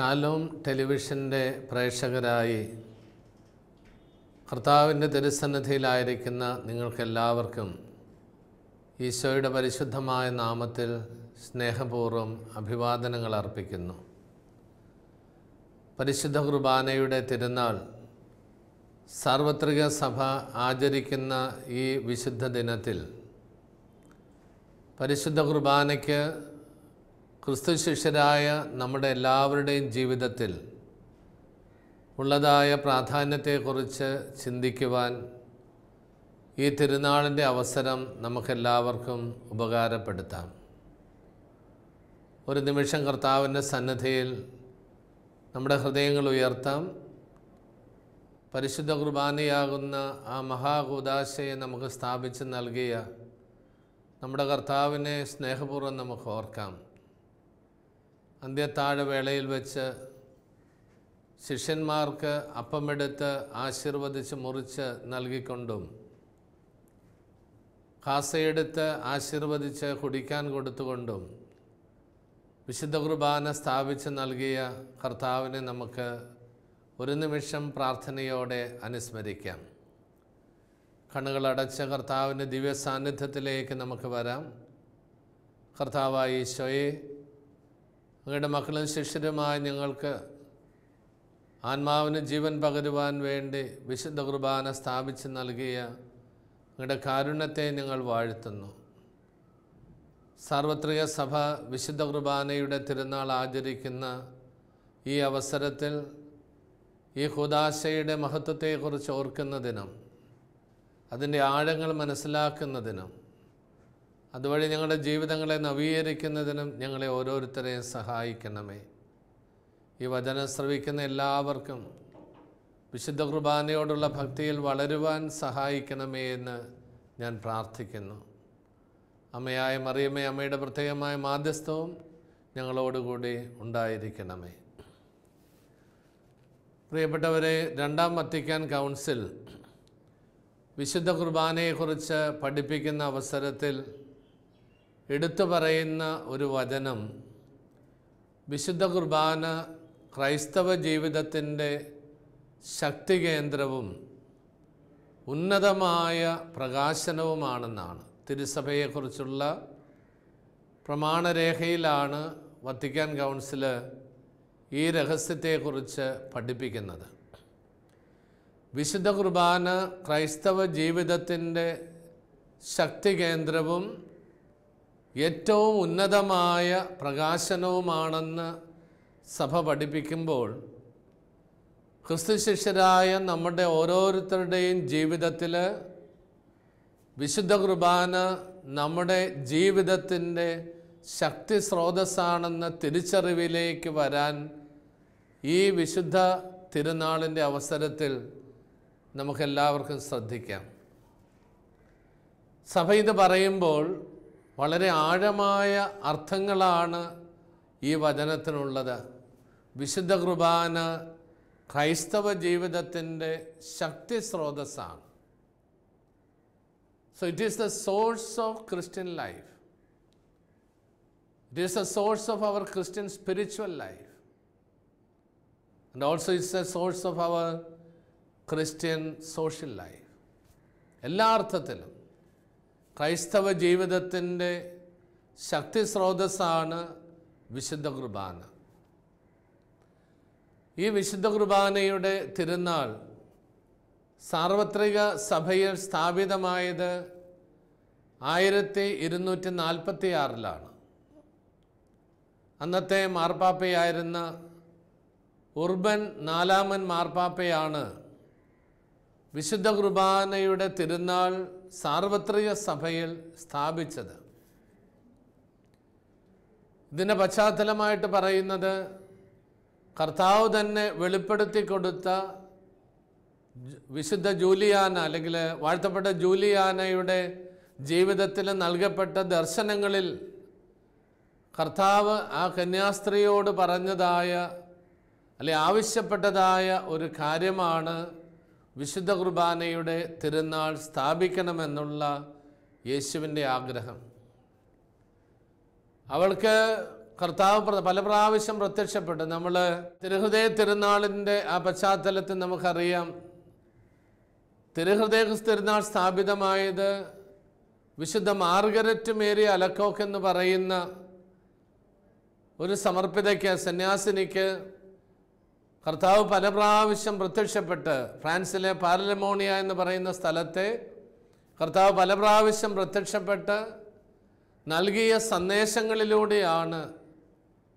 Shalom ടെലിവിഷന്റെ പ്രേക്ഷകരായി കർത്താവിന്റെ തിരുസന്നിധിയിലായിരിക്കുന്ന നിങ്ങൾക്കെല്ലാവർക്കും ഈശോയുടെ പരിശുദ്ധമായ നാമത്തിൽ സ്നേഹപൂർവം അഭിവാദനങ്ങൾ അർപ്പിക്കുന്നു. പരിശുദ്ധ കുർബാനയുടെ തിരുനാൾ സാർവത്രിക സഭ ആചരിക്കുന്ന ഈ വിശുദ്ധ ദിനത്തിൽ പരിശുദ്ധ കുർബാനയ്ക്ക് ക്രിസ്തു ശിഷ്യരായ നമ്മുടെ എല്ലാവരുടെയും ജീവിതത്തിൽ ഉള്ളതായ പ്രാധാന്യത്തെക്കുറിച്ച് ചിന്തിക്കുവാൻ ഈ തിരുനാളിന്റെ അവസരം നമുക്കെല്ലാവർക്കും ഉപകാരപ്പെടുത്താം. ഒരു നിമിഷം കർത്താവിന്റെ സന്നദ്ധിയിൽ നമ്മുടെ ഹൃദയങ്ങൾ ഉയർത്താം. പരിശുദ്ധ കുർബാനയാകുന്ന ആ മഹാകൂദാശയെ നമുക്ക് സ്ഥാപിച്ച് നൽകിയ നമ്മുടെ കർത്താവിനെ സ്നേഹപൂർവം നമുക്ക് ഓർക്കാം. അന്ത്യത്താഴവേളയിൽ വെച്ച് ശിഷ്യന്മാർക്ക് അപ്പമെടുത്ത് ആശീർവദിച്ച് മുറിച്ച് നൽകിക്കൊണ്ടും കാസയെടുത്ത് ആശീർവദിച്ച് കുടിക്കാൻ കൊടുത്തുകൊണ്ടും വിശുദ്ധ കുർബാന സ്ഥാപിച്ച് നൽകിയ കർത്താവിനെ നമുക്ക് ഒരു നിമിഷം പ്രാർത്ഥനയോടെ അനുസ്മരിക്കാം. കണ്ണുകളടച്ച കർത്താവിന്റെ ദിവ്യ സാന്നിധ്യത്തിലേക്ക് നമുക്ക് വരാം. കർത്താവായി ഈശോയെ അങ്ങയുടെ മക്കളും ശിഷ്യരുമായ ഞങ്ങൾക്ക് ആത്മാവിന് ജീവൻ പകരുവാൻ വേണ്ടി വിശുദ്ധ കുർബാന സ്ഥാപിച്ച് നൽകിയ അങ്ങയുടെ കാരുണ്യത്തെ ഞങ്ങൾ വാഴ്ത്തുന്നു. സാർവത്രിക സഭ വിശുദ്ധ കുർബാനയുടെ തിരുനാൾ ആചരിക്കുന്ന ഈ അവസരത്തിൽ ഈ ഹുദാശയുടെ മഹത്വത്തെക്കുറിച്ച് ഓർക്കുന്നതിനും അതിന്റെ ആഴങ്ങൾ മനസ്സിലാക്കുന്നതിനും അതുവഴി ഞങ്ങളുടെ ജീവിതങ്ങളെ നവീകരിക്കുന്നതിനും ഞങ്ങളെ ഓരോരുത്തരെയും സഹായിക്കണമേ. ഈ വചനം ശ്രവിക്കുന്ന എല്ലാവർക്കും വിശുദ്ധ കുർബാനയോടുള്ള ഭക്തിയിൽ വളരുവാൻ സഹായിക്കണമേ എന്ന് ഞാൻ പ്രാർത്ഥിക്കുന്നു. അമ്മയായ മറിയമ്മേ അമ്മയുടെ പ്രത്യേകമായ മാധ്യസ്ഥവും ഞങ്ങളോടുകൂടി ഉണ്ടായിരിക്കണമേ. പ്രിയപ്പെട്ടവരെ രണ്ടാം വത്തിക്കാൻ കൗൺസിൽ വിശുദ്ധ കുർബാനയെക്കുറിച്ച് പഠിപ്പിക്കുന്ന അവസരത്തിൽ എടുത്തു പറയുന്ന ഒരു വചനം വിശുദ്ധ കുർബാന ക്രൈസ്തവ ജീവിതത്തിന്റെ ശക്തി കേന്ദ്രവും ഉന്നതമായ പ്രകാശനവുമാണെന്നാണ്. തിരുസഭയെക്കുറിച്ചുള്ള പ്രമാണരേഖയിലാണ് വത്തിക്കാൻ കൗൺസിൽ ഈ രഹസ്യത്തെക്കുറിച്ച് പഠിപ്പിക്കുന്നത്. വിശുദ്ധ കുർബാന ക്രൈസ്തവ ജീവിതത്തിന്റെ ശക്തി കേന്ദ്രവും ഏറ്റവും ഉന്നതമായ പ്രകാശനവുമാണെന്ന് സഭ പഠിപ്പിക്കുമ്പോൾ ക്രിസ്തു ശിഷ്യരായ നമ്മുടെ ഓരോരുത്തരുടെയും ജീവിതത്തിൽ വിശുദ്ധ കുർബാന നമ്മുടെ ജീവിതത്തിന്റെ ശക്തി സ്രോതസ്സാണെന്ന തിരിച്ചറിവിലേക്ക് വരാൻ ഈ വിശുദ്ധ തിരുനാളിന്റെ അവസരത്തിൽ നമുക്കെല്ലാവർക്കും ശ്രദ്ധിക്കാം. സഭ ഇത് പറയുമ്പോൾ വളരെ ആഴമായ അർത്ഥങ്ങളാണ് ഈ വചനത്തിനുള്ളത്. വിശുദ്ധ കുർബാന ക്രൈസ്തവ ജീവിതത്തിന്റെ ശക്തി സ്രോതസ്സാണ്. So it is the source of Christian life it is the source of our Christian spiritual life and also it's a source of our Christian social life എല്ലാ അർത്ഥത്തിലും. ക്രൈസ്തവ ജീവിതത്തിന്റെ ശക്തി സ്രോതസ്സാണ് വിശുദ്ധ കുർബാന. ഈ വിശുദ്ധ കുർബാനയുടെ തിരുനാൾ സാർവത്രിക സഭയിൽ സ്ഥാപിതമായത് ആയിരത്തി ഇരുന്നൂറ്റി നാൽപ്പത്തി ആറിലാണ് അന്നത്തെ മാർപ്പാപ്പയായിരുന്ന ഉർബൻ നാലാമൻ മാർപ്പാപ്പയാണ് വിശുദ്ധ കുർബാനയുടെ തിരുനാൾ സാർവത്രിക സഭയിൽ സ്ഥാപിച്ചത്. ഇതിന്റെ പശ്ചാത്തലമായിട്ട് പറയുന്നത് കർത്താവ് തന്നെ വെളിപ്പെടുത്തി കൊടുത്ത വിശുദ്ധ ജൂലിയാന അല്ലെങ്കിൽ വാഴ്ത്തപ്പെട്ട ജൂലിയാനയുടെ ജീവിതത്തിൽ നൽകപ്പെട്ട ദർശനങ്ങളിൽ കർത്താവ് ആ കന്യാസ്ത്രീയോട് പറഞ്ഞതായ അല്ലെ ആവശ്യപ്പെട്ടതായ ഒരു കാര്യമാണ് വിശുദ്ധ കുർബാനയുടെ തിരുനാൾ സ്ഥാപിക്കണമെന്നുള്ള യേശുവിന്റെ ആഗ്രഹം. അവൾക്ക് കർത്താവ് പല പ്രാവശ്യം പ്രത്യക്ഷപ്പെട്ടു. നമ്മൾ തിരുഹൃദയ തിരുനാളിന്റെ ആ പശ്ചാത്തലത്തിൽ നമുക്കറിയാം. തിരുഹൃദയ തിരുനാൾ സ്ഥാപിതമായത് വിശുദ്ധ മാർഗരറ്റ് മേരി അലക്കോക്ക് എന്ന് പറയുന്ന ഒരു സമർപ്പിതയ്ക്ക് സന്യാസിനിക്ക് കർത്താവ് പല പ്രാവശ്യം പ്രത്യക്ഷപ്പെട്ട് ഫ്രാൻസിലെ പാരലമോണിയ എന്ന് പറയുന്ന സ്ഥലത്തെ കർത്താവ് പല പ്രാവശ്യം പ്രത്യക്ഷപ്പെട്ട് നൽകിയ സന്ദേശങ്ങളിലൂടെയാണ്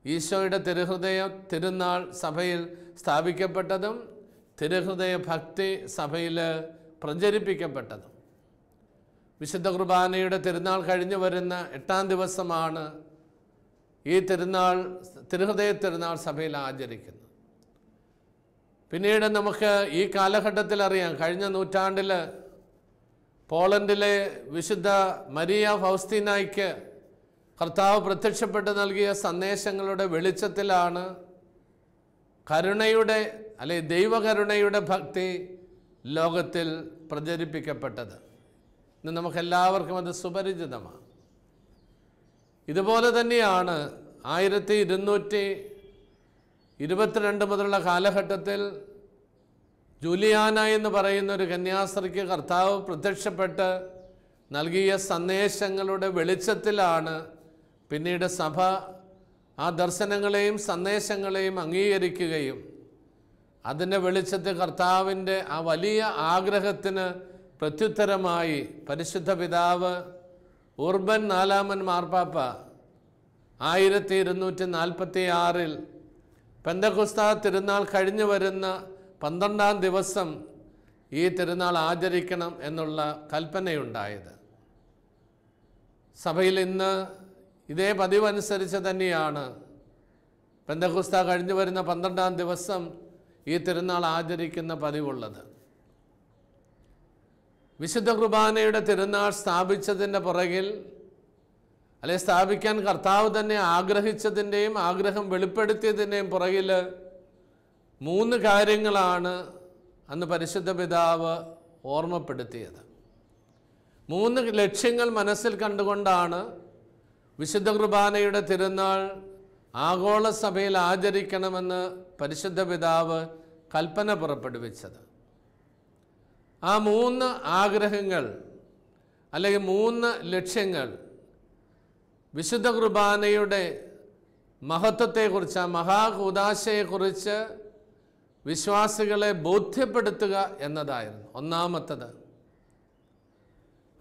ഈശോയുടെ തിരുഹൃദയ തിരുനാൾ സഭയിൽ സ്ഥാപിക്കപ്പെട്ടതും തിരുഹൃദയ ഭക്തി സഭയിൽ പ്രചരിപ്പിക്കപ്പെട്ടതും. വിശുദ്ധ കുർബാനയുടെ തിരുനാൾ കഴിഞ്ഞു വരുന്ന എട്ടാം ദിവസമാണ് ഈ തിരുനാൾ തിരുഹൃദയ തിരുനാൾ സഭയിൽ ആചരിക്കുന്നത്. പിന്നീട് നമുക്ക് ഈ കാലഘട്ടത്തിൽ അറിയാം. കഴിഞ്ഞ നൂറ്റാണ്ടിൽ പോളണ്ടിലെ വിശുദ്ധ മരിയ ഫൗസ്തീനായ്ക്ക് കർത്താവ് പ്രത്യക്ഷപ്പെട്ട് നൽകിയ സന്ദേശങ്ങളുടെ വെളിച്ചത്തിലാണ് കരുണയുടെ അല്ലെ ദൈവകരുണയുടെ ഭക്തി ലോകത്തിൽ പ്രചരിപ്പിക്കപ്പെട്ടത്. ഇന്ന് നമുക്കെല്ലാവർക്കും അത് സുപരിചിതമാണ്. ഇതുപോലെ തന്നെയാണ് ആയിരത്തി ഇരുന്നൂറ്റി ഇരുപത്തിരണ്ട് മുതലുള്ള കാലഘട്ടത്തിൽ ജൂലിയാന എന്ന് പറയുന്ന ഒരു കന്യാസ്ത്രീക്ക് കർത്താവ് പ്രത്യക്ഷപ്പെട്ട് നൽകിയ സന്ദേശങ്ങളുടെ വെളിച്ചത്തിലാണ് പിന്നീട് സഭ ആ ദർശനങ്ങളെയും സന്ദേശങ്ങളെയും അംഗീകരിക്കുകയും അതിന്റെ വെളിച്ചത്തിൽ കർത്താവിന്റെ ആ വലിയ ആഗ്രഹത്തിന് പ്രത്യുത്തരമായി പരിശുദ്ധ പിതാവ് ഉർബൻ നാലാമൻ മാർപ്പാപ്പ ആയിരത്തി ഇരുന്നൂറ്റി നാൽപ്പത്തി ആറിൽ പെന്തകുസ്ത തിരുനാൾ കഴിഞ്ഞു വരുന്ന പന്ത്രണ്ടാം ദിവസം ഈ തിരുനാൾ ആചരിക്കണം എന്നുള്ള കൽപ്പനയുണ്ടായത്. സഭയിൽ ഇന്ന് ഇതേ പതിവനുസരിച്ച് തന്നെയാണ് പെന്തകുസ്ത കഴിഞ്ഞു വരുന്ന പന്ത്രണ്ടാം ദിവസം ഈ തിരുനാൾ ആചരിക്കുന്ന പതിവുള്ളത്. വിശുദ്ധ കുർബാനയുടെ തിരുനാൾ സ്ഥാപിച്ചതിന്റെ പുറകിൽ അല്ലെ സ്ഥാപിക്കാൻ കർത്താവ് തന്നെ ആഗ്രഹിച്ചതിന്റെയും ആഗ്രഹം വെളിപ്പെടുത്തിയതിന്റെയും പുറകിൽ മൂന്ന് കാര്യങ്ങളാണ് അന്ന് പരിശുദ്ധ പിതാവ് ഓർമ്മപ്പെടുത്തിയത്. മൂന്ന് ലക്ഷ്യങ്ങൾ മനസ്സിൽ കണ്ടുകൊണ്ടാണ് വിശുദ്ധ കുർബാനയുടെ തിരുനാൾ ആഗോള സഭയിൽ ആചരിക്കണമെന്ന് പരിശുദ്ധ പിതാവ് കൽപ്പന പുറപ്പെടുവിച്ചത്. ആ മൂന്ന് ആഗ്രഹങ്ങൾ അല്ലെങ്കിൽ മൂന്ന് ലക്ഷ്യങ്ങൾ വിശുദ്ധ കുർബാനയുടെ മഹത്വത്തെക്കുറിച്ച് ആ മഹാകൂദാശയെക്കുറിച്ച് വിശ്വാസികളെ ബോധ്യപ്പെടുത്തുക എന്നതായിരുന്നു ഒന്നാമത്തത്.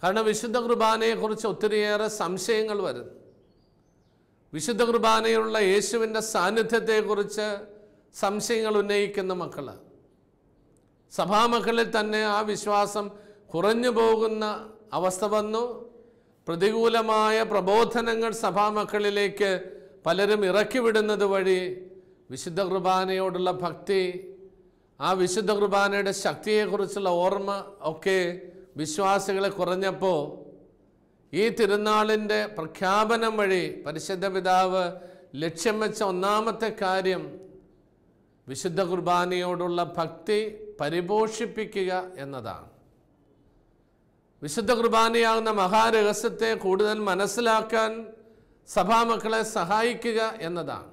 കാരണം വിശുദ്ധ കുർബാനയെക്കുറിച്ച് ഒത്തിരിയേറെ സംശയങ്ങൾ വരുന്നു. വിശുദ്ധ കുർബാനയിലുള്ള യേശുവിന്റെ സാന്നിധ്യത്തെക്കുറിച്ച് സംശയങ്ങൾ ഉന്നയിക്കുന്ന മക്കൾ സഭാമക്കളിൽ തന്നെ ആ വിശ്വാസം കുറഞ്ഞു പോകുന്ന അവസ്ഥ വന്നു. പ്രതികൂലമായ പ്രബോധനങ്ങൾ സഭാമക്കളിലേക്ക് പലരും ഇറക്കിവിടുന്നത് വഴി വിശുദ്ധ കുർബാനയോടുള്ള ഭക്തി ആ വിശുദ്ധ കുർബാനയുടെ ശക്തിയെക്കുറിച്ചുള്ള ഓർമ്മ ഒക്കെ വിശ്വാസികളെ കുറഞ്ഞപ്പോൾ ഈ തിരുനാളിന്റെ പ്രഖ്യാപനം വഴി പരിശുദ്ധ പിതാവ് ലക്ഷ്യം വെച്ച ഒന്നാമത്തെ കാര്യം വിശുദ്ധ കുർബാനയോടുള്ള ഭക്തി പരിപോഷിപ്പിക്കുക എന്നതാണ്. വിശുദ്ധ കുർബാനയാകുന്ന മഹാരഹസ്യത്തെ കൂടുതൽ മനസ്സിലാക്കാൻ സഭാമക്കളെ സഹായിക്കുക എന്നതാണ്.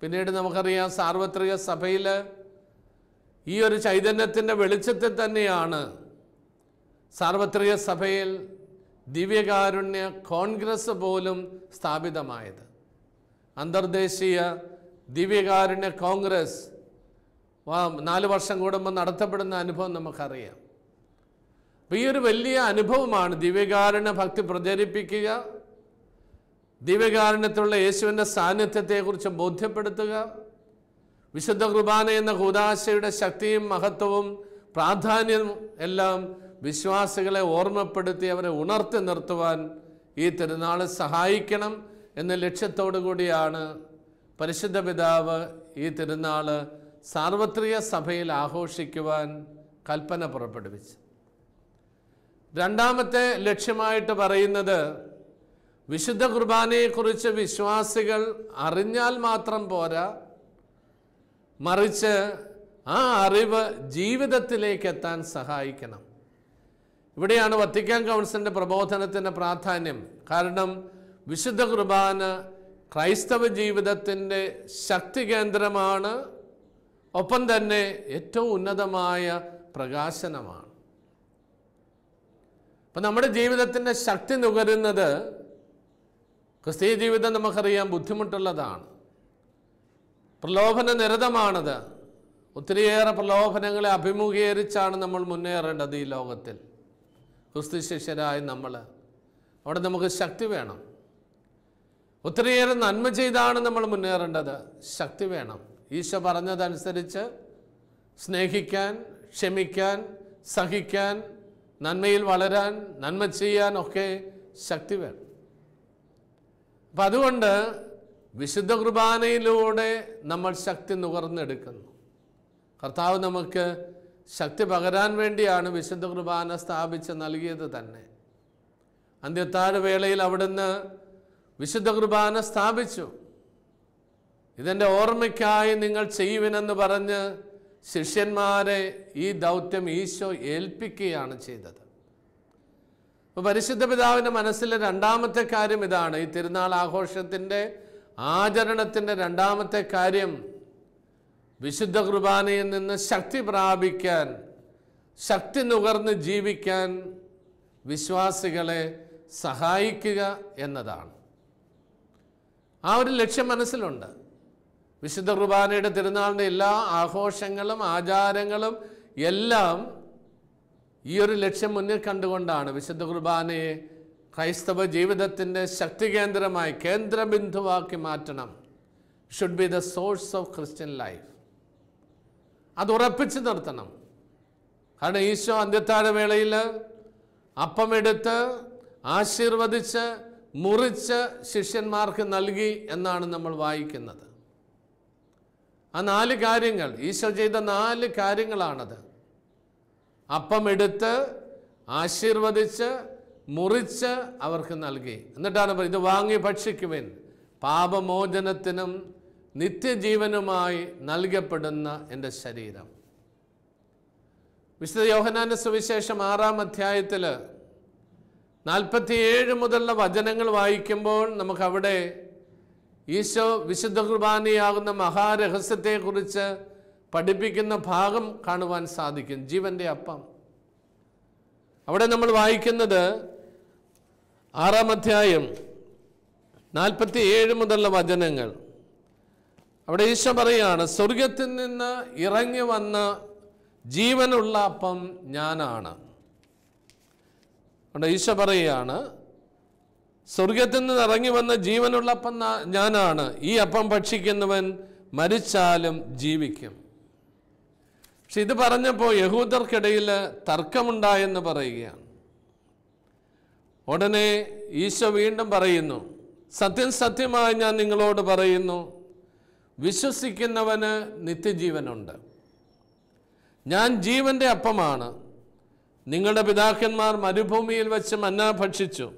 പിന്നീട് നമുക്കറിയാം സാർവത്രിക സഭയിൽ ഈ ഒരു ചൈതന്യത്തിന്റെ വെളിച്ചത്തിൽ തന്നെയാണ് സാർവത്രിക സഭയിൽ ദിവ്യകാരുണ്യ കോൺഗ്രസ് പോലും സ്ഥാപിതമായത്. അന്തർദേശീയ ദിവ്യകാരുണ്യ കോൺഗ്രസ് നാല് വർഷം കൂടുമ്പോൾ നടത്തപ്പെടുന്ന അനുഭവം നമുക്കറിയാം. അപ്പോൾ ഈ ഒരു വലിയ അനുഭവമാണ് ദിവ്യകാരുണ്യ ഭക്തി പ്രചരിപ്പിക്കുക ദിവ്യകാരുണ്യത്തിലുള്ള യേശുവിന്റെ സാന്നിധ്യത്തെക്കുറിച്ച് ബോധ്യപ്പെടുത്തുക വിശുദ്ധ കുർബാന എന്ന കൂതാശയുടെ ശക്തിയും മഹത്വവും പ്രാധാന്യവും എല്ലാം വിശ്വാസികളെ ഓർമ്മപ്പെടുത്തി അവരെ ഉണർത്തി നിർത്തുവാൻ ഈ തിരുനാൾ സഹായിക്കണം എന്ന ലക്ഷ്യത്തോടു കൂടിയാണ് പരിശുദ്ധ പിതാവ് ഈ തിരുനാൾ സാർവത്രിക സഭയിൽ ആഘോഷിക്കുവാൻ കൽപ്പന പുറപ്പെടുവിച്ചു രണ്ടാമത്തെ ലക്ഷ്യമായിട്ട് പറയുന്നത് വിശുദ്ധ കുർബാനയെക്കുറിച്ച് വിശ്വാസികൾ അറിഞ്ഞാൽ മാത്രം പോരാ മറിച്ച് ആ അറിവ് ജീവിതത്തിലേക്ക് എത്താൻ സഹായിക്കണം. ഇവിടെയാണ് വത്തിക്കാൻ കൗൺസിലിന്റെ പ്രബോധനത്തിന്റെ പ്രാധാന്യം. കാരണം വിശുദ്ധ കുർബാന ക്രൈസ്തവ ജീവിതത്തിന്റെ ശക്തി കേന്ദ്രമാണ് ഒപ്പം തന്നെ ഏറ്റവും ഉന്നതമായ പ്രകാശനമാണ്. അപ്പം നമ്മുടെ ജീവിതത്തിന്റെ ശക്തി നുകരുന്നത് ക്രിസ്തീയ ജീവിതം നമുക്കറിയാം ബുദ്ധിമുട്ടുള്ളതാണ്. പ്രലോഭന നിരതമാണത്. ഒത്തിരിയേറെ പ്രലോഭനങ്ങളെ അഭിമുഖീകരിച്ചാണ് നമ്മൾ മുന്നേറേണ്ടത് ഈ ലോകത്തിൽ. ക്രിസ്തു ശിഷ്യരായി നമ്മൾ അവിടെ നമുക്ക് ശക്തി വേണം. ഒത്തിരിയേറെ നന്മ ചെയ്താണ് നമ്മൾ മുന്നേറേണ്ടത്. ശക്തി വേണം. ഈശോ പറഞ്ഞതനുസരിച്ച് സ്നേഹിക്കാൻ ക്ഷമിക്കാൻ സഹിക്കാൻ നന്മയിൽ വളരാൻ നന്മ ചെയ്യാൻ ഒക്കെ ശക്തി വേണം. അപ്പം അതുകൊണ്ട് വിശുദ്ധ കുർബാനയിലൂടെ നമ്മൾ ശക്തി നുകർന്നെടുക്കുന്നു. കർത്താവ് നമുക്ക് ശക്തി പകരാൻ വേണ്ടിയാണ് വിശുദ്ധ കുർബാന സ്ഥാപിച്ച് നൽകിയത് തന്നെ. അന്ത്യത്താഴവേളയിൽ അവിടുന്ന് വിശുദ്ധ കുർബാന സ്ഥാപിച്ചു. ഇതെന്റെ ഓർമ്മയ്ക്കായി നിങ്ങൾ ചെയ്യുവിനെന്ന് പറഞ്ഞ് ശിഷ്യന്മാരെ ഈ ദൗത്യം ഈശോ ഏൽപ്പിക്കുകയാണ് ചെയ്തത്. അപ്പോൾ പരിശുദ്ധ പിതാവിന്റെ മനസ്സിലെ രണ്ടാമത്തെ കാര്യം ഇതാണ്. ഈ തിരുനാൾ ആഘോഷത്തിന്റെ ആചരണത്തിന്റെ രണ്ടാമത്തെ കാര്യം വിശുദ്ധ കുർബാനയിൽ നിന്ന് ശക്തി പ്രാപിക്കാൻ ശക്തി നുകർന്ന് ജീവിക്കാൻ വിശ്വാസികളെ സഹായിക്കുക എന്നതാണ്. ആ ഒരു ലക്ഷ്യം മനസ്സിലുണ്ട്. വിശുദ്ധ കുർബാനയുടെ തിരുനാളിന്റെ എല്ലാ ആഘോഷങ്ങളും ആചാരങ്ങളും എല്ലാം ഈ ഒരു ലക്ഷ്യം മുന്നിൽ കണ്ടുകൊണ്ടാണ് വിശുദ്ധ കുർബാനയെ ക്രൈസ്തവ ജീവിതത്തിന്റെ ശക്തി കേന്ദ്രമായി കേന്ദ്രബിന്ദുവാക്കി മാറ്റണം. Should be the source of Christian life അത് ഉറപ്പിച്ചു നിർത്തണം. കാരണം ഈശോ അന്ത്യത്താഴ വേളയിൽ അപ്പമെടുത്ത് ആശീർവദിച്ച് മുറിച്ച് ശിഷ്യന്മാർക്ക് നൽകി എന്നാണ് നമ്മൾ വായിക്കുന്നത്. ആ നാല് കാര്യങ്ങൾ ഈശോ ചെയ്ത നാല് കാര്യങ്ങളാണത്. അപ്പമെടുത്ത് ആശീർവദിച്ച് മുറിച്ച് അവർക്ക് നൽകി. എന്നിട്ടാണ് ഇത് വാങ്ങി ഭക്ഷിക്കുവിൻ. പാപമോചനത്തിനും നിത്യജീവനുമായി നൽകപ്പെടുന്ന എന്റെ ശരീരം. വിശുദ്ധ യോഹനാന്റെ സുവിശേഷം ആറാം അധ്യായത്തിൽ നാൽപ്പത്തിയേഴ് മുതലുള്ള വചനങ്ങൾ വായിക്കുമ്പോൾ നമുക്കവിടെ ഈശോ വിശുദ്ധ കുർബാനയാകുന്ന മഹാരഹസ്യത്തെക്കുറിച്ച് പഠിപ്പിക്കുന്ന ഭാഗം കാണുവാൻ സാധിക്കും. ജീവന്റെ അപ്പം. അവിടെ നമ്മൾ വായിക്കുന്നത് ആറാം അധ്യായം നാൽപ്പത്തി ഏഴ് മുതലുള്ള വചനങ്ങൾ. അവിടെ ഈശോ പറയുകയാണ് സ്വർഗത്തിൽ നിന്ന് ഇറങ്ങി വന്ന ജീവനുള്ള അപ്പം ഞാനാണ്. അവിടെ ഈശോ പറയുകയാണ് സ്വർഗത്തിൽ നിന്ന് ഇറങ്ങി വന്ന ജീവനുള്ള അപ്പം ഞാനാണ്. ഈ അപ്പം ഭക്ഷിക്കുന്നവൻ മരിച്ചാലും ജീവിക്കും. പക്ഷെ ഇത് പറഞ്ഞപ്പോൾ യഹൂദർക്കിടയിൽ തർക്കമുണ്ടായെന്ന് പറയുകയാണ്. ഉടനെ ഈശോ വീണ്ടും പറയുന്നു സത്യം സത്യമായി ഞാൻ നിങ്ങളോട് പറയുന്നു വിശ്വസിക്കുന്നവന് നിത്യജീവനുണ്ട്. ഞാൻ ജീവന്റെ അപ്പമാണ്. നിങ്ങളുടെ പിതാക്കന്മാർ മരുഭൂമിയിൽ വെച്ച് മന്ന ഭക്ഷിച്ചു.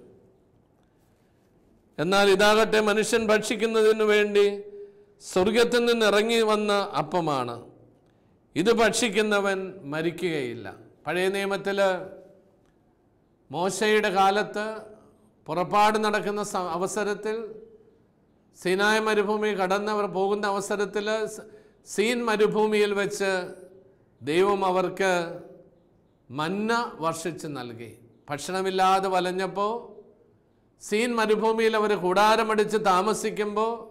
എന്നാൽ ഇതാകട്ടെ മനുഷ്യൻ ഭക്ഷിക്കുന്നതിനു വേണ്ടി സ്വർഗത്തിൽ നിന്ന് ഇറങ്ങി വന്ന അപ്പമാണ്. ഇത് ഭക്ഷിക്കുന്നവൻ മരിക്കുകയില്ല. പഴയ നിയമത്തിൽ മോശയുടെ കാലത്ത് പുറപ്പാട് നടക്കുന്ന അവസരത്തിൽ സീനായ മരുഭൂമി കടന്നവർ പോകുന്ന അവസരത്തിൽ സീൻ മരുഭൂമിയിൽ വെച്ച് ദൈവം അവർക്ക് മന്ന വർഷിച്ച് നൽകി. ഭക്ഷണമില്ലാതെ വലഞ്ഞപ്പോൾ സീൻ മരുഭൂമിയിൽ അവർ കൂടാരമടിച്ച് താമസിക്കുമ്പോൾ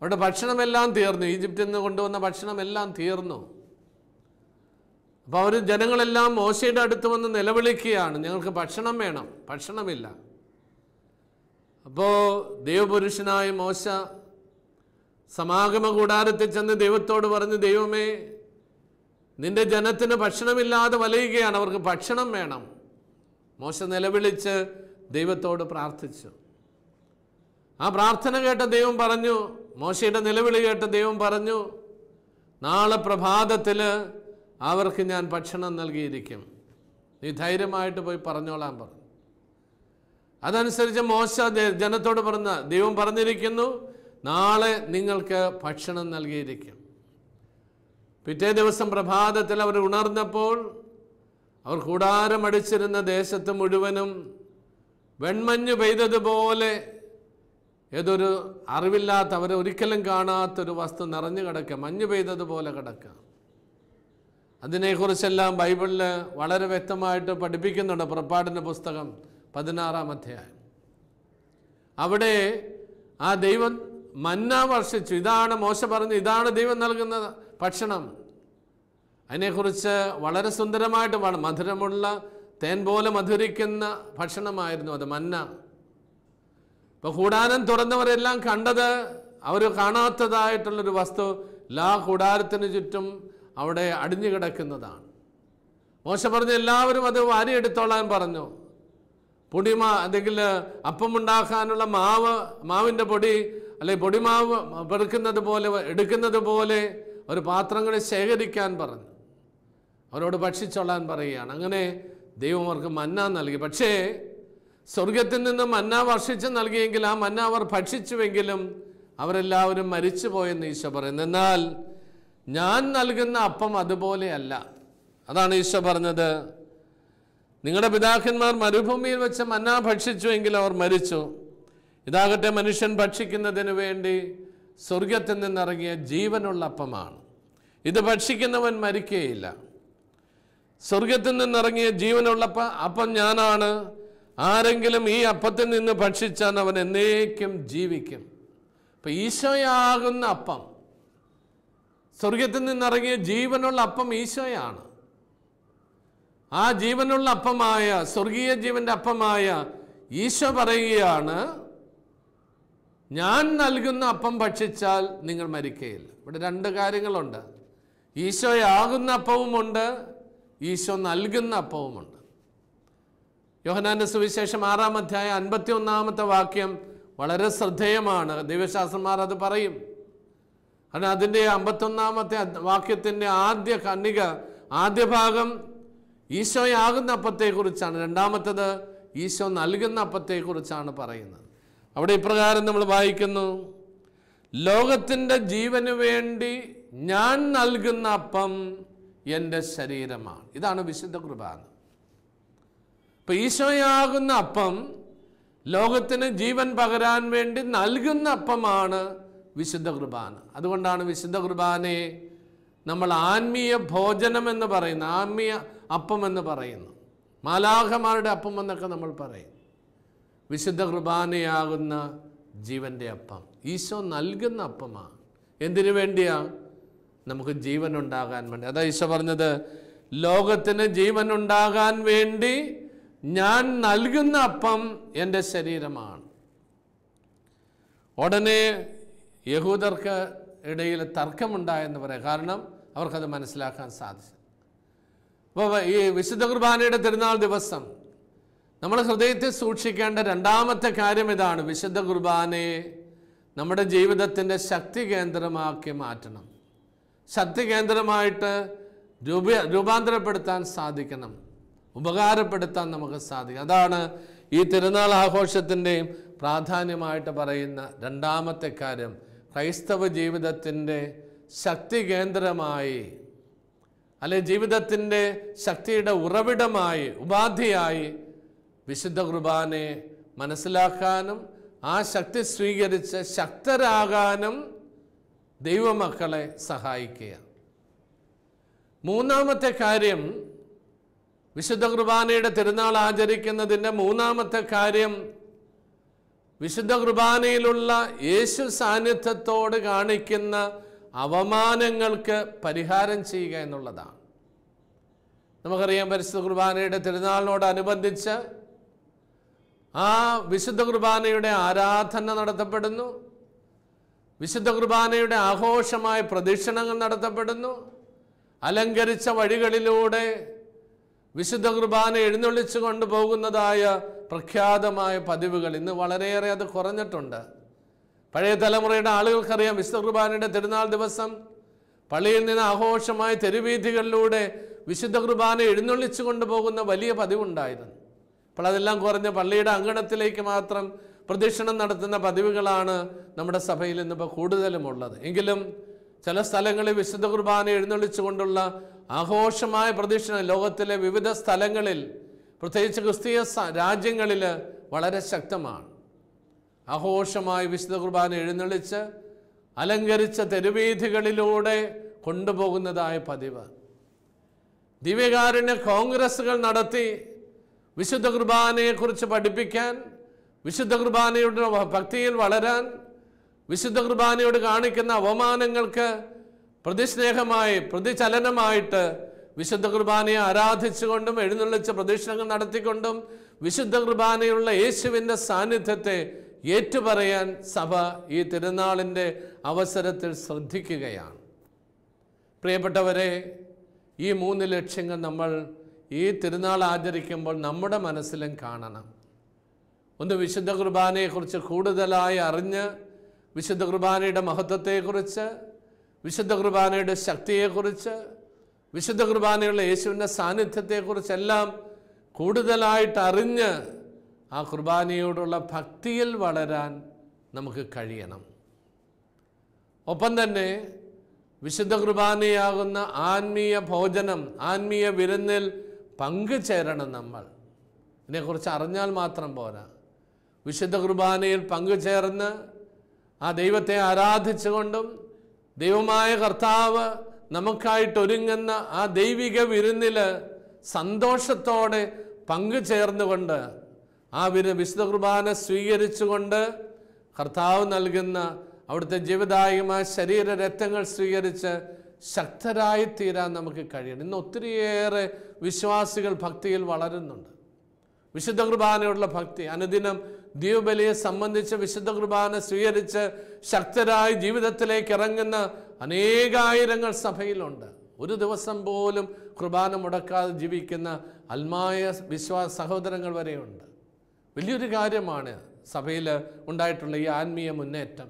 അവരുടെ ഭക്ഷണമെല്ലാം തീർന്നു. ഈജിപ്തിൽ നിന്ന് കൊണ്ടുവന്ന ഭക്ഷണമെല്ലാം തീർന്നു. അപ്പോൾ അവർ ജനങ്ങളെല്ലാം മോശയുടെ അടുത്ത് വന്ന് നിലവിളിക്കുകയാണ്. ഞങ്ങൾക്ക് ഭക്ഷണം വേണം. ഭക്ഷണമില്ല. അപ്പോൾ ദൈവപുരുഷനായ മോശ സമാഗമ കൂടാരത്തിൽ ചെന്ന് ദൈവത്തോട് പറഞ്ഞ് ദൈവമേ നിന്റെ ജനത്തിന് ഭക്ഷണമില്ലാതെ വലയുകയാണ്. അവർക്ക് ഭക്ഷണം വേണം. മോശ നിലവിളിച്ച് ദൈവത്തോട് പ്രാർത്ഥിച്ചു. ആ പ്രാർത്ഥന കേട്ട ദൈവം പറഞ്ഞു മോശയുടെ നിലവിളി കേട്ട ദൈവം പറഞ്ഞു നാളെ പ്രഭാതത്തിൽ അവർക്ക് ഞാൻ ഭക്ഷണം നൽകിയിരിക്കും. നീ ധൈര്യമായിട്ട് പോയി പറഞ്ഞോളാൻ പറഞ്ഞു. അതനുസരിച്ച് മോശ ജനത്തോട് പറഞ്ഞ ദൈവം പറഞ്ഞിരിക്കുന്നു നാളെ നിങ്ങൾക്ക് ഭക്ഷണം നൽകിയിരിക്കും. പിറ്റേ ദിവസം പ്രഭാതത്തിൽ അവർ ഉണർന്നപ്പോൾ അവർ കൂടാരമടിച്ചിരുന്ന ദേശത്ത് മുഴുവനും വെൺമഞ്ഞ് പെയ്തതുപോലെ ഏതൊരു അറിവില്ലാത്ത അവരെ ഒരിക്കലും കാണാത്തൊരു വസ്തു നിറഞ്ഞു കിടക്കുക മഞ്ഞ് പെയ്തതുപോലെ കിടക്കുക. അതിനെക്കുറിച്ചെല്ലാം ബൈബിളിൽ വളരെ വ്യക്തമായിട്ട് പഠിപ്പിക്കുന്നുണ്ട് പുറപ്പാടിന്റെ പുസ്തകം പതിനാറാം അധ്യായം. അവിടെ ആ ദൈവം മന്ന വർഷിച്ചു. ഇതാണ് മോശ പറഞ്ഞു ഇതാണ് ദൈവം നൽകുന്ന ഭക്ഷണം. അതിനെക്കുറിച്ച് വളരെ സുന്ദരമായിട്ട് മധുരമുള്ള തേൻ പോലെ മധുരിക്കുന്ന ഭക്ഷണമായിരുന്നു അത് മന്ന. ഇപ്പോൾ കൂടാരം തുറന്നവരെല്ലാം കണ്ടത് അവർ കാണാത്തതായിട്ടുള്ളൊരു വസ്തു ലാ കൂടാരത്തിന് ചുറ്റും അവിടെ അടിഞ്ഞു കിടക്കുന്നതാണ്. മോശ പറഞ്ഞു എല്ലാവരും അത് വാരിയെടുത്തോളാൻ പറഞ്ഞു. പൊടിമാ അല്ലെങ്കിൽ അപ്പം ഉണ്ടാക്കാനുള്ള മാവ് മാവിന്റെ പൊടി അല്ലെങ്കിൽ പൊടിമാവ് പെറുക്കുന്നത് പോലെ എടുക്കുന്നത് പോലെ ഒരു പാത്രങ്ങളെ ശേഖരിക്കാൻ പറഞ്ഞു. അവരോട് ഭക്ഷിച്ചോളാൻ പറയുകയാണ്. അങ്ങനെ ദൈവം അവർക്ക് മന്ന നൽകി. പക്ഷേ സ്വർഗത്തിൽ നിന്ന് മന്ന വർഷിച്ച് നൽകിയെങ്കിൽ ആ മന്ന അവർ ഭക്ഷിച്ചുവെങ്കിലും അവരെല്ലാവരും മരിച്ചു പോയെന്ന് ഈശോ പറയുന്നു. എന്നാൽ ഞാൻ നൽകുന്ന അപ്പം അതുപോലെയല്ല. അതാണ് ഈശോ പറഞ്ഞത്. നിങ്ങളുടെ പിതാക്കന്മാർ മരുഭൂമിയിൽ വെച്ച് മന്ന ഭക്ഷിച്ചുവെങ്കിൽ അവർ മരിച്ചു. ഇതാകട്ടെ മനുഷ്യൻ ഭക്ഷിക്കുന്നതിന് വേണ്ടി സ്വർഗത്തിൽ നിന്നിറങ്ങിയ ജീവനുള്ള അപ്പമാണ്. ഇത് ഭക്ഷിക്കുന്നവൻ മരിക്കുകയില്ല സ്വർഗത്തിൽ നിന്നിറങ്ങിയ ജീവനുള്ളപ്പ അപ്പം ഞാനാണ്. ആരെങ്കിലും ഈ അപ്പത്തിൽ നിന്ന് ഭക്ഷിച്ചാൽ അവൻ എന്നേക്കും ജീവിക്കും. അപ്പം ഈശോയാകുന്ന അപ്പം സ്വർഗത്തിൽ നിന്നിറങ്ങിയ ജീവനുള്ള അപ്പം ഈശോയാണ്. ആ ജീവനുള്ള അപ്പമായ സ്വർഗീയ ജീവന്റെ അപ്പമായ ഈശോ പറയുകയാണ് ഞാൻ നൽകുന്ന അപ്പം ഭക്ഷിച്ചാൽ നിങ്ങൾ മരിക്കയില്ല. ഇവിടെ രണ്ട് കാര്യങ്ങളുണ്ട്. ഈശോയാകുന്ന അപ്പവുമുണ്ട് ഈശോ നൽകുന്ന അപ്പവുമുണ്ട്. യോഹനാന്റെ സുവിശേഷം ആറാം അധ്യായം അൻപത്തി ഒന്നാമത്തെ വാക്യം വളരെ ശ്രദ്ധേയമാണ്. ദൈവശാസ്ത്രന്മാർ അത് പറയും. കാരണം അതിന്റെ അമ്പത്തൊന്നാമത്തെ വാക്യത്തിന്റെ ആദ്യ കണ്ണിക ആദ്യ ഭാഗം ഈശോയാകുന്ന അപ്പത്തെക്കുറിച്ചാണ്. രണ്ടാമത്തത് ഈശോ നൽകുന്ന അപ്പത്തെക്കുറിച്ചാണ് പറയുന്നത്. അവിടെ ഇപ്രകാരം നമ്മൾ വായിക്കുന്നു. ലോകത്തിന്റെ ജീവന് വേണ്ടി ഞാൻ നൽകുന്ന അപ്പം എന്റെ ശരീരമാണ്. ഇതാണ് വിശുദ്ധ കുർബാന. ഇപ്പൊ ഈശോയാകുന്ന അപ്പം ലോകത്തിന് ജീവൻ പകരാൻ വേണ്ടി നൽകുന്ന അപ്പമാണ് വിശുദ്ധ കുർബാന. അതുകൊണ്ടാണ് വിശുദ്ധ കുർബാനയെ നമ്മൾ ആത്മീയ ഭോജനം എന്ന് പറയുന്നു ആത്മീയ അപ്പം എന്ന് പറയുന്നു. മാലാഖമാരുടെ അപ്പം എന്നൊക്കെ നമ്മൾ പറയും. വിശുദ്ധ കുർബാനയാകുന്ന ജീവന്റെ അപ്പം. ഈശോ നൽകുന്ന അപ്പമാണ്. എന്തിനു വേണ്ടിയാ? നമുക്ക് ജീവൻ ഉണ്ടാകാൻ വേണ്ടി. അതാ ഈശോ പറഞ്ഞത് ലോകത്തിന് ജീവൻ ഉണ്ടാകാൻ വേണ്ടി ഞാൻ നൽകുന്ന അപ്പം എന്റെ ശരീരമാണ്. ഉടനെ യഹൂദർക്ക് ഇടയിൽ തർക്കമുണ്ടായെന്ന് പറയാം. കാരണം അവർക്കത് മനസ്സിലാക്കാൻ സാധിച്ചു. അപ്പോൾ ഈ വിശുദ്ധ കുർബാനയുടെ തിരുനാൾ ദിവസം നമ്മൾ ഹൃദയത്തിൽ സൂക്ഷിക്കേണ്ട രണ്ടാമത്തെ കാര്യം ഇതാണ്. വിശുദ്ധ കുർബാനയെ നമ്മുടെ ജീവിതത്തിന്റെ ശക്തി കേന്ദ്രമാക്കി മാറ്റണം. ശക്തി കേന്ദ്രമായിട്ട് രൂപ രൂപാന്തരപ്പെടുത്താൻ സാധിക്കണം. ഉപകാരപ്പെടുത്താൻ നമുക്ക് സാധിക്കും അതാണ് ഈ തിരുനാൾ ആഘോഷത്തിന്റെയും പ്രാധാന്യമായിട്ട് പറയുന്ന രണ്ടാമത്തെ കാര്യം. ക്രൈസ്തവ ജീവിതത്തിന്റെ ശക്തി കേന്ദ്രമായി അല്ലെ ജീവിതത്തിന്റെ ശക്തിയുടെ ഉറവിടമായി ഉപാധിയായി വിശുദ്ധ കുർബാനയെ മനസ്സിലാക്കാനും ആ ശക്തി സ്വീകരിച്ച് ശക്തരാകാനും ദൈവമക്കളെ സഹായിക്കുക. മൂന്നാമത്തെ കാര്യം വിശുദ്ധ കുർബാനയുടെ തിരുനാൾ ആചരിക്കുന്നതിന്റെ മൂന്നാമത്തെ കാര്യം വിശുദ്ധ കുർബാനയിലുള്ള യേശു സാന്നിധ്യത്തോട് കാണിക്കുന്ന അവമാനങ്ങൾക്ക് പരിഹാരം ചെയ്യുക എന്നുള്ളതാണ്. നമുക്കറിയാം പരിശുദ്ധ കുർബാനയുടെ തിരുനാളിനോടനുബന്ധിച്ച് ആ വിശുദ്ധ കുർബാനയുടെ ആരാധന നടത്തപ്പെടുന്നു. വിശുദ്ധ കുർബാനയുടെ ആഘോഷമായ പ്രദക്ഷിണങ്ങൾ നടത്തപ്പെടുന്നു. അലങ്കരിച്ച വഴികളിലൂടെ വിശുദ്ധ കുർബാന എഴുന്നള്ളിച്ചു കൊണ്ടുപോകുന്നതായ പ്രഖ്യാതമായ പതിവുകൾ ഇന്ന് വളരെയേറെ അത് കുറഞ്ഞിട്ടുണ്ട്. പഴയ തലമുറയുടെ ആളുകൾക്കറിയാം വിശുദ്ധ കുർബാനയുടെ തിരുനാൾ ദിവസം. പള്ളിയിൽ നിന്ന് ആഘോഷമായ തെരുവീഥികളിലൂടെ വിശുദ്ധ കുർബാന എഴുന്നള്ളിച്ചു കൊണ്ടുപോകുന്ന വലിയ പതിവുണ്ടായിരുന്നു. അപ്പോൾ അതെല്ലാം കുറഞ്ഞ് പള്ളിയുടെ അങ്കണത്തിലേക്ക് മാത്രം പ്രദക്ഷിണം നടത്തുന്ന പതിവുകളാണ് നമ്മുടെ സഭയിൽ ഇന്നിപ്പോൾ കൂടുതലും ഉള്ളത് എങ്കിലും ചില സ്ഥലങ്ങളിൽ വിശുദ്ധ കുർബാന എഴുന്നള്ളിച്ചുകൊണ്ടുള്ള ആഘോഷമായ പ്രദക്ഷിണം ലോകത്തിലെ വിവിധ സ്ഥലങ്ങളിൽ പ്രത്യേകിച്ച് ക്രിസ്തീയ രാജ്യങ്ങളിൽ വളരെ ശക്തമാണ്. ആഘോഷമായി വിശുദ്ധ കുർബാന എഴുന്നള്ളിച്ച് അലങ്കരിച്ച തെരുവീഥികളിലൂടെ കൊണ്ടുപോകുന്നതായ പതിവ്. ദിവ്യകാരുണ്യ കോൺഗ്രസ്സുകൾ നടത്തി വിശുദ്ധ കുർബാനയെക്കുറിച്ച് പഠിപ്പിക്കാൻ വിശുദ്ധ കുർബാനയുടെ ഭക്തിയിൽ വളരാൻ വിശുദ്ധ കുർബാനയോട് കാണിക്കുന്ന അവമാനങ്ങൾക്ക് പ്രതിസ്നേഹമായി പ്രതിചലനമായിട്ട് വിശുദ്ധ കുർബാനയെ ആരാധിച്ചുകൊണ്ടും എഴുന്നള്ളിച്ച പ്രദക്ഷിണങ്ങൾ നടത്തിക്കൊണ്ടും വിശുദ്ധ കുർബാനയുള്ള യേശുവിന്റെ സാന്നിധ്യത്തെ ഏറ്റുപറയാൻ സഭ ഈ തിരുനാളിന്റെ അവസരത്തിൽ ശ്രദ്ധിക്കുകയാണ്. പ്രിയപ്പെട്ടവരെ ഈ മൂന്ന് ലക്ഷ്യങ്ങൾ നമ്മൾ ഈ തിരുനാൾ ആചരിക്കുമ്പോൾ നമ്മുടെ മനസ്സിലും കാണണം. ഒന്ന് വിശുദ്ധ കുർബാനയെക്കുറിച്ച് കൂടുതലായി അറിഞ്ഞ് വിശുദ്ധ കുർബാനയുടെ മഹത്വത്തെക്കുറിച്ച് വിശുദ്ധ കുർബാനയുടെ ശക്തിയെക്കുറിച്ച് വിശുദ്ധ കുർബാനയുള്ള യേശുവിന്റെ സാന്നിധ്യത്തെക്കുറിച്ചെല്ലാം കൂടുതലായിട്ട് അറിഞ്ഞ് ആ കുർബാനയോടുള്ള ഭക്തിയിൽ വളരാൻ നമുക്ക് കഴിയണം. ഒപ്പം തന്നെ വിശുദ്ധ കുർബാനയാകുന്ന ആത്മീയ ഭോജനം ആത്മീയ വിരുന്നിൽ പങ്കുചേരണം നമ്മൾ. ഇതിനെക്കുറിച്ച് അറിഞ്ഞാൽ മാത്രം പോരാ. വിശുദ്ധ കുർബാനയിൽ പങ്കുചേർന്ന് ആ ദൈവത്തെ ആരാധിച്ചുകൊണ്ടും ദൈവമായ കർത്താവ് നമുക്കായിട്ട് ഒരുങ്ങുന്ന ആ ദൈവിക വിരുന്നിൽ സന്തോഷത്തോടെ പങ്കുചേർന്നുകൊണ്ട് ആ വിരു വിശുദ്ധ കുർബാന സ്വീകരിച്ചുകൊണ്ട് കർത്താവ് നൽകുന്ന അവിടുത്തെ ജീവദായകമായ ശരീര രക്തങ്ങൾ സ്വീകരിച്ച് ശക്തരായി തീരാൻ നമുക്ക് കഴിയണം. ഇന്ന് ഒത്തിരിയേറെ വിശ്വാസികൾ ഭക്തിയിൽ വളരുന്നുണ്ട്. വിശുദ്ധ കുർബാനയുള്ള ഭക്തി അനുദിനം ദീപബലിയെ സംബന്ധിച്ച് വിശുദ്ധ കുർബാന സ്വീകരിച്ച് ശക്തരായി ജീവിതത്തിലേക്ക് ഇറങ്ങുന്ന അനേകായിരങ്ങൾ സഭയിലുണ്ട്. ഒരു ദിവസം പോലും കുർബാന മുടക്കാതെ ജീവിക്കുന്ന അൽമായ വിശ്വാസ സഹോദരങ്ങൾ വരെയുണ്ട്. വലിയൊരു കാര്യമാണ് സഭയിൽ ഉണ്ടായിട്ടുള്ള ഈ ആത്മീയ മുന്നേറ്റം.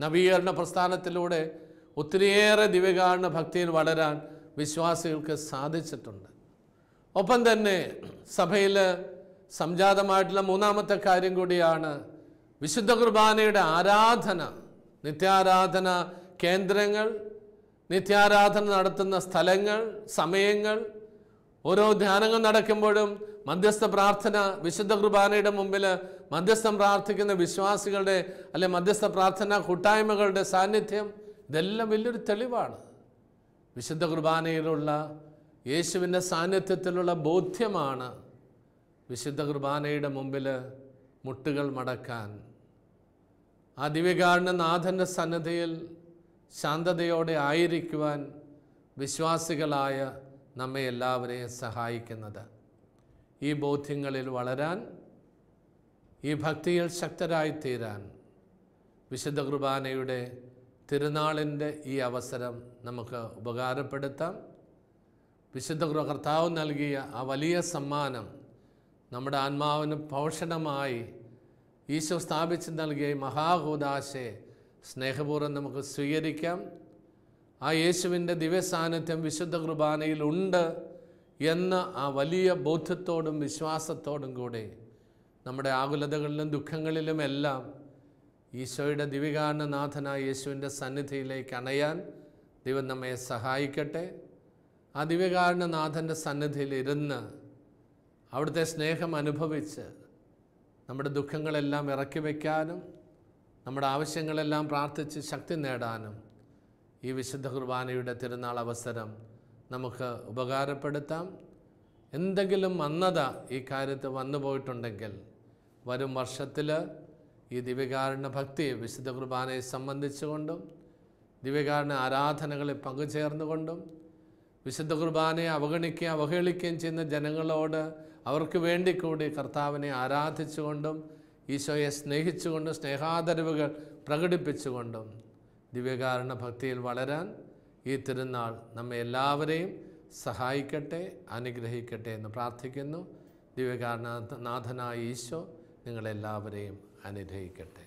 നവീകരണ പ്രസ്ഥാനത്തിലൂടെ ഒത്തിരിയേറെ ദിവ്യകാരണ ഭക്തിയിൽ വളരാൻ വിശ്വാസികൾക്ക് സാധിച്ചിട്ടുണ്ട്. ഒപ്പം തന്നെ സഭയിൽ സംജാതമായിട്ടുള്ള മൂന്നാമത്തെ കാര്യം കൂടിയാണ് വിശുദ്ധ കുർബാനയുടെ ആരാധന നിത്യാരാധന കേന്ദ്രങ്ങൾ നിത്യാരാധന നടത്തുന്ന സ്ഥലങ്ങൾ സമയങ്ങൾ. ഓരോ ധ്യാനങ്ങൾ നടക്കുമ്പോഴും മധ്യസ്ഥ പ്രാർത്ഥന വിശുദ്ധ കുർബാനയുടെ മുമ്പിൽ മധ്യസ്ഥം പ്രാർത്ഥിക്കുന്ന വിശ്വാസികളുടെ അല്ലെ മധ്യസ്ഥ പ്രാർത്ഥന കൂട്ടായ്മകളുടെ സാന്നിധ്യം ഇതെല്ലാം വലിയൊരു തെളിവാണ്. വിശുദ്ധ കുർബാനയിലുള്ള യേശുവിന്റെ സാന്നിധ്യത്തിലുള്ള ബോധ്യമാണ് വിശുദ്ധ കുർബാനയുടെ മുമ്പിൽ മുട്ടുകൾ മടക്കാൻ. ആ ദിവ്യകാരണ നാഥന്റെ സന്നദ്ധയിൽ ശാന്തതയോടെ ആയിരിക്കുവാൻ വിശ്വാസികളായ നമ്മെ എല്ലാവരെയും സഹായിക്കുന്നത്. ഈ ബോധ്യങ്ങളിൽ വളരാൻ ഈ ഭക്തിയിൽ ശക്തരായി തീരാൻ വിശുദ്ധ കുർബാനയുടെ തിരുനാളിന്റെ ഈ അവസരം നമുക്ക് ഉപകാരപ്പെടുത്താം. വിശുദ്ധ കർത്താവ് നൽകിയ ആ വലിയ സമ്മാനം നമ്മുടെ ആത്മാവിന് പോഷണമായി ഈശോ സ്ഥാപിച്ച് നൽകിയ ഈ മഹാഹോദാശയെ സ്നേഹപൂർവം നമുക്ക് സ്വീകരിക്കാം. ആ യേശുവിന്റെ ദിവ്യസാന്നിധ്യം വിശുദ്ധ കുർബാനയിൽ ഉണ്ട് എന്ന ആ വലിയ ബോധ്യത്തോടും വിശ്വാസത്തോടും കൂടെ നമ്മുടെ ആകുലതകളിലും ദുഃഖങ്ങളിലും എല്ലാം ഈശോയുടെ ദിവികാരണനാഥനായ യേശുവിന്റെ സന്നിധിയിലേക്ക് അണയാൻ ദൈവം നമ്മെ സഹായിക്കട്ടെ. ആ ദിവ്യകാരണനാഥന്റെ സന്നിധിയിൽ ഇരുന്ന് അവിടുത്തെ സ്നേഹം അനുഭവിച്ച് നമ്മുടെ ദുഃഖങ്ങളെല്ലാം ഇറക്കി വയ്ക്കാനും നമ്മുടെ ആവശ്യങ്ങളെല്ലാം പ്രാർത്ഥിച്ച് ശക്തി നേടാനും ഈ വിശുദ്ധ കുർബാനയുടെ തിരുനാൾ അവസരം നമുക്ക് ഉപകാരപ്പെടുത്താം. എന്തെങ്കിലും മന്നത ഈ കാര്യത്തിൽ വന്നു പോയിട്ടുണ്ടെങ്കിൽ വരും വർഷത്തിൽ ഈ ദിവ്യകാരുണ്യ ഭക്തി വിശുദ്ധ കുർബാനയെ സംബന്ധിച്ചുകൊണ്ടും ദിവ്യകാരുണ ആരാധനകളിൽ പങ്കുചേർന്നുകൊണ്ടും വിശുദ്ധ കുർബാനയെ അവഗണിക്കുകയും അവഹേളിക്കുകയും ചെയ്യുന്ന ജനങ്ങളോട് അവർക്ക് വേണ്ടി കൂടി കർത്താവിനെ ആരാധിച്ചുകൊണ്ടും ഈശോയെ സ്നേഹിച്ചുകൊണ്ടും സ്നേഹാദരവുകൾ പ്രകടിപ്പിച്ചുകൊണ്ടും ദിവ്യകാരണ ഭക്തിയിൽ വളരാൻ ഈ തിരുനാൾ നമ്മെ എല്ലാവരെയും സഹായിക്കട്ടെ അനുഗ്രഹിക്കട്ടെ എന്ന് പ്രാർത്ഥിക്കുന്നു. ദിവ്യകാരണ നാഥനായ ഈശോ നിങ്ങളെല്ലാവരെയും അനുഗ്രഹിക്കട്ടെ.